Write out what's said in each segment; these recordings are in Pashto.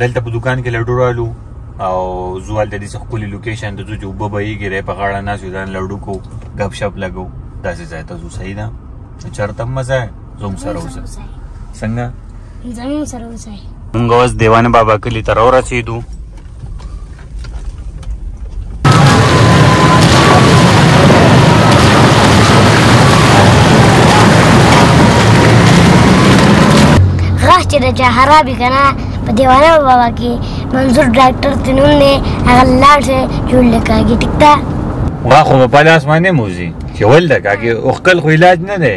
دلته په دکان کې لډو رالو او زوال د دې څخه کلی لوکیشن د جو وب به یې ګره په غاړه نه شو ځان لډو کو غب شپ لګو داسې ځای ته زو صحیح ده چرته مزه زوم سره اوسه څنګه زموږ سره اوسه موږ اوس دیوان بابا کلی تر ورسېدو غاښ چې د چا خراب وي که نه په دیوانه بابا کې منظور ډاکټر څه نوم دی هغه لاړ شي جوړ له کاږي ټیک ده غاښ خو به په لاس باندې موځي چې ول د کاږي اوښکل خو علاج نه دی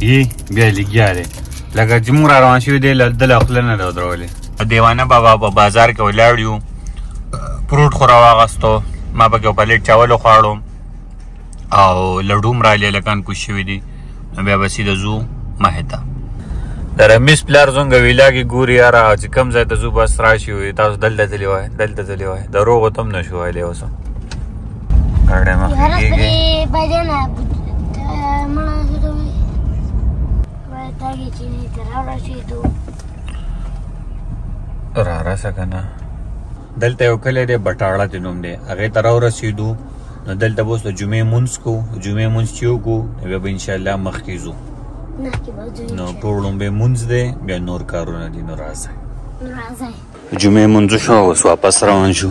یی بیا لګیا دی لکه چې موږ را روان شوي دی له دله خوله نه ده ودرولې دیوانه بابا په بازار کې ولاړ یو پروټ خو راواغستو ما پکې یو پلیټ چاول وخواړو او لډو هم راغلي هلکان کوز شوي دي نو بیا به سیده ځو مخې ته د رمیز پلار زموږ ویلا کې ګوري یاره چې کوم ځای ته ځو بس راشي وایي تاسو دلته تللي وای دلته تللي وای دروغ ته هم نه شو ویلی اوس ګاډی مخ کې کېږي بجه نه مړه شي ته وي وای تاګي چې نه تر را شي ته را را سکنه دلته یو کلی دی بټاړه د نوم دی هغه تر را رسیدو نو دلته اوس د جمعې مونږ کو جمعې مونږ چې وکړو بیا به ان شاء الله مخ کې ځو نو په وړومبه مونږ دی بیا نور کارونه دي نو راځي راځي جمعې مونږ شو اوس واپس روان شو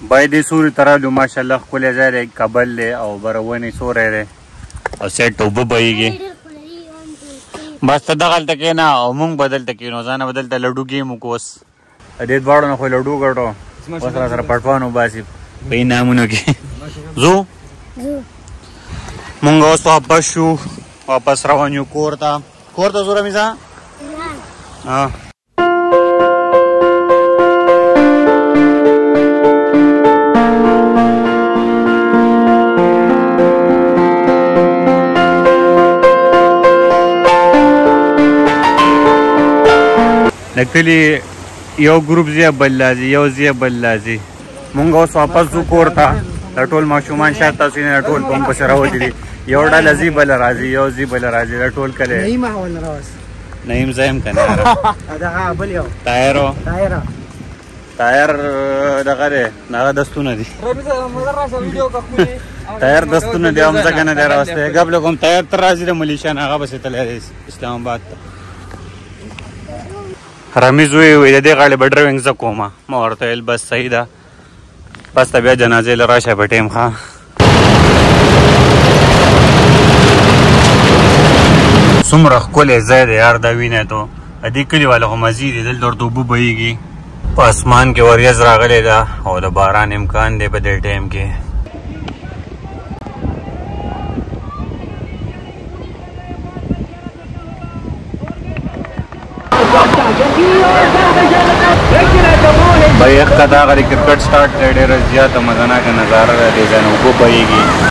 باید دې سوري ته رالو ماشاءالله ښکلی ځای دی کابل دی او بره ونې سوری دی او سایډ ته اوبه بهیږي بس ته دغلته کښېنه او موږ به دلته کښېنو ځانه به دلته لډو ګیم وکړو اوس دې دواړو نه خو لډو ګټو اوس را سره پټوان وباسي په انعامونو کې ځو مونږ اوس واپس شو واپس روان یو کور ته کور ته ځو رمیزه د کلی یو ګروپ زی بل لازی یو زی بل لازی مونږ اوس واپس وو کور ته د ټول ماشومان شاته تاسو نه ټول کوم په سره ودی یو ډله زی بل راځي یو زی بل راځي د ټول کله نه ما ول راوس نعیم زه یم که نه دغه بل یو ټایرو ټایره ټایر دغه دی هغه دستونه دي ټایر دستونه دی هم ځکه نه دی راوستی ګب له کوم ټایر تر راځي د ملیشان هغه بسې تللی دی اسلام آباد ته رمیز وی وی د دې غاړې به ډرایوینګ زه کوم ما ورته ویل بس صحیح ده پس ته بیا جنازې له راشه په ټیم ښه څومره ښکلی ځای دی یار دا وینه تو د دې کلي والا خو مزې دي دلته ورته اوبه بهیږي په اسمان کې وریځ راغلی ده او د باران امکان دی په دې ټایم کې بیخ کا دا غری کرکټ سٹارټ دی ډیر زیات مزناک نظاره ده دې ځنه وګو بهیږي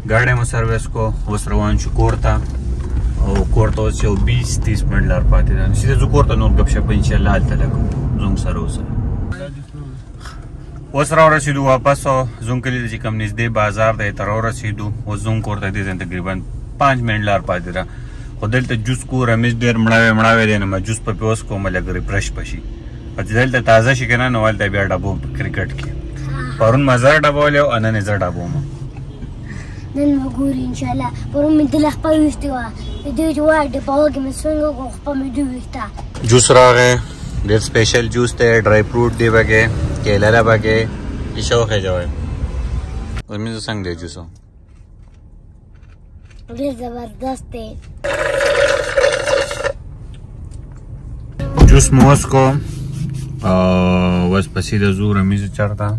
ګاډی مو سرویس کو اوس روان شو کور ته او کور ته اوس یو 20 30 منټ لار پاتې ده سیده ځو کور ته نور غب شپ ان شاء الله هلته لګو زوم سره اوس اوس را رسیدو واپس زوم کلی چې کم نږدې بازار دی تر رسیدو او زوم کور ته دې تقریبا 5 منټ لار پاتې ده خو دلته جوس کو رمیز ډیر مړاوی مړاوی دی نو ما جوس په پیوس کوم لګ ریفرش پشي او چې دلته تازه شي کنه نو هلته بیا ډبو په کرکټ کې پرون ما زر ډبولې او نن یې زه ډبوم نن به ګوري انشاءالله پرون مې دله خپه ویښتې وه د دوی چې وایي ډبوه کې مې څنګه وکړو خپه مې دوی ویښته جوس راغی ډېر سپېشل جوس دی ډرای فروټ دی پکې کیله ده پکې ایشوخې جوای زمین څنګه دی جوسو ډېر زبردست دی جوس مو وسکو او وس پسې د زور میز چرتا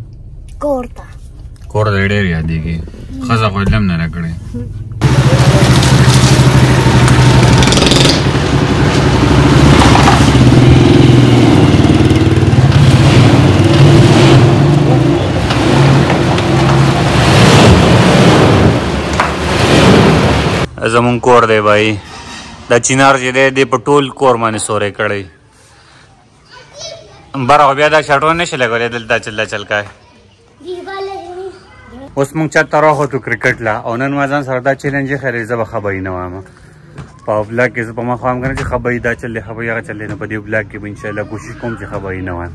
کور ته کور دې ډېر یادېږي خزه خو لم نه راکړي زمون کور دی بای دا چینار چې دی دی په ټول کور باندې سورې کړی بر او بیا دا شټو نه شي لګولې دلته چل چل کای اوس مونږ چا تر هو تو کرکټ لا او نن مازان سره دا چیلنج خیر زه به خبرې نه وامه په بلاګ کې زه په ما خام کنه چې خبرې دا چلې خبرې هغه چلې نه په دې بلاګ کې به ان شاء الله کوشش کوم چې خبرې نه وایم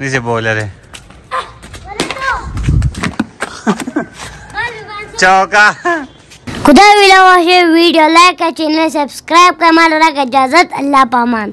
نیسه بولره چوکا خدا ویلا واشه ویډیو لایک کړئ چینل سبسکرایب کړئ مال راکړئ اجازه الله پامان